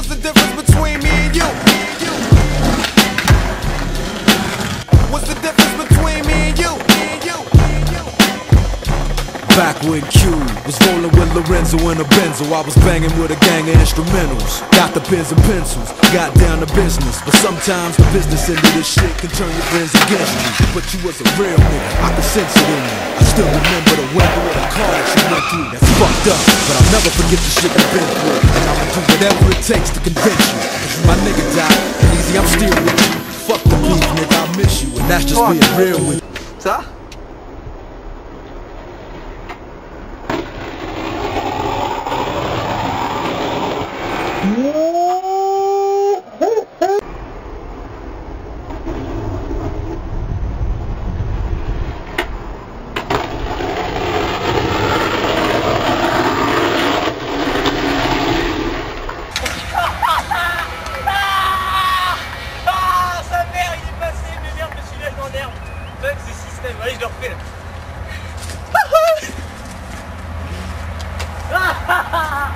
what's the difference between me and you? What's the difference between me and you? Back when Q was rolling with Lorenzo in a Benzo, I was banging with a gang of instrumentals. Got the pens and pencils, got down to business. But sometimes the business end of this shit can turn your friends against you. But you was a real nigga, I could sense it in you. I still remember the weather or the car that you went through. That's fucked up, but I'll never forget the shit you've been through. Do whatever it takes to convince you. You my nigga died, Eazy, I'm still with you. Fuck the beef, nigga, I miss you, and that's just being real with you. Ça merde. Fuck ce système. Allez, je le refais là. Ah, ah, ah. ah